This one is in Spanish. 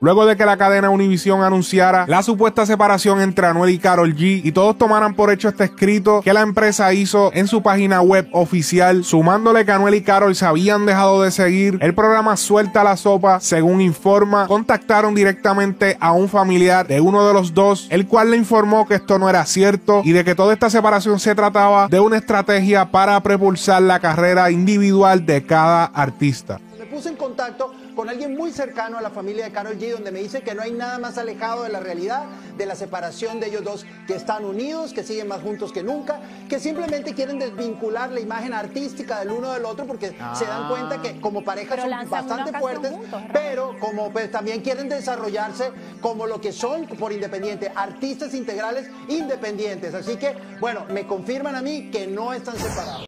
luego de que la cadena Univision anunciara la supuesta separación entre Anuel y Carol G y todos tomaran por hecho este escrito que la empresa hizo en su página web oficial, sumándole que Anuel y Carol se habían dejado de seguir. El programa Suelta la Sopa, según informa, contactaron directamente a un familiar de uno de los dos, el cual le informó que esto no era cierto y de que toda esta separación se trataba de una estrategia para propulsar la carrera individual de cada artista. Puse en contacto con alguien muy cercano a la familia de Carol G, donde me dice que no hay nada más alejado de la realidad de la separación de ellos dos, que están unidos, que siguen más juntos que nunca, que simplemente quieren desvincular la imagen artística del uno del otro porque se dan cuenta que como pareja Pero son bastante fuertes, juntos, pero como pues, también quieren desarrollarse como lo que son por independiente, artistas integrales independientes. Así que, bueno, me confirman a mí que no están separados.